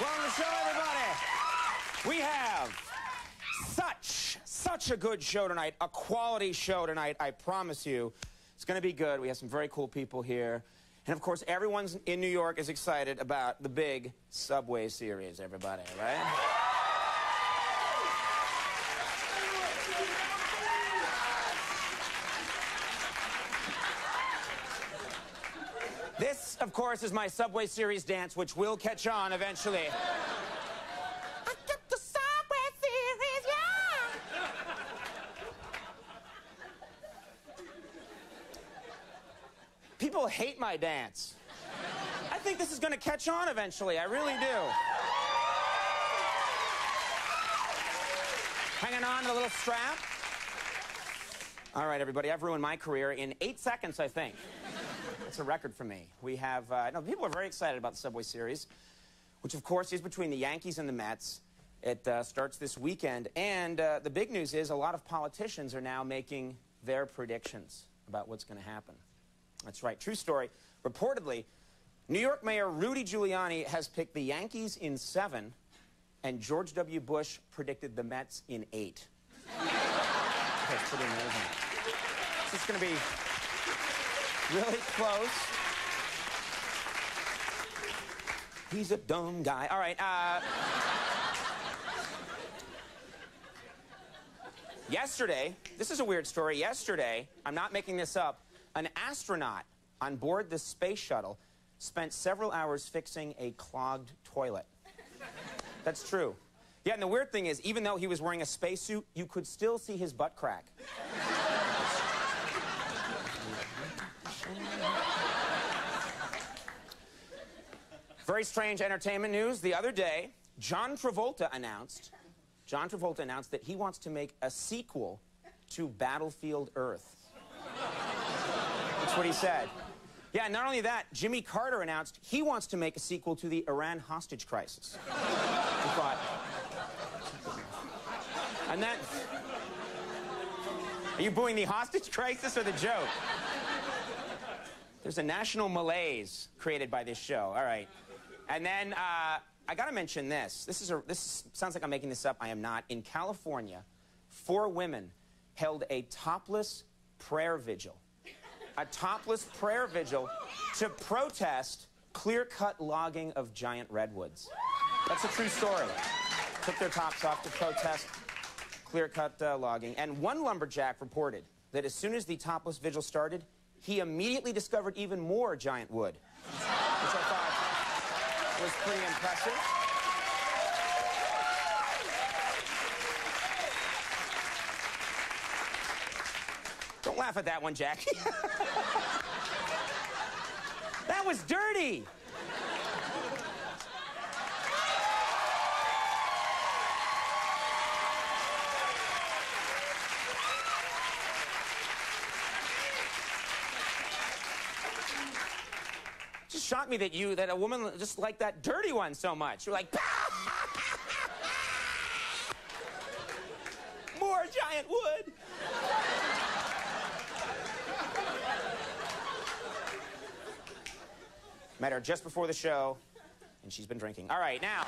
Welcome to the show, everybody. We have such, such a good show tonight, a quality show tonight, I promise you. It's going to be good. We have some very cool people here. And of course, everyone in New York is excited about the big Subway series, everybody, right? This, of course, is my Subway Series dance, which will catch on eventually. I the Subway Series, yeah! People hate my dance. I think this is going to catch on eventually. I really do. Hanging on to a little strap. All right, everybody, I've ruined my career in eight seconds, I think. It's a record for me. We have, uh, no, people are very excited about the Subway Series, which, of course, is between the Yankees and the Mets. It uh, starts this weekend. And uh, the big news is a lot of politicians are now making their predictions about what's going to happen. That's right. True story. Reportedly, New York Mayor Rudy Giuliani has picked the Yankees in seven, and George W. Bush predicted the Mets in eight. That's pretty amazing. This is going to be really close. He's a dumb guy. All right. Uh, yesterday, this is a weird story. Yesterday, I'm not making this up, an astronaut on board the space shuttle spent several hours fixing a clogged toilet. That's true. Yeah, and the weird thing is, even though he was wearing a spacesuit, you could still see his butt crack. Very strange entertainment news. The other day, John Travolta announced, John Travolta announced that he wants to make a sequel to Battlefield Earth. That's what he said. Yeah, and not only that, Jimmy Carter announced he wants to make a sequel to the Iran hostage crisis. Thought. And then. Are you booing the hostage crisis or the joke? There's a national malaise created by this show. All right. And then uh, I got to mention this. This is a. This sounds like I'm making this up. I am not. In California, four women held a topless prayer vigil. A topless prayer vigil to protest clear-cut logging of giant redwoods. That's a true story. Took their tops off to protest clear-cut uh, logging. And one lumberjack reported that as soon as the topless vigil started, he immediately discovered even more giant wood, was pretty impressive. Don't laugh at that one, Jackie. that was dirty. Shocked me that you, that a woman just liked that dirty one so much. You're like, more giant wood. Met her just before the show, and she's been drinking. All right, now.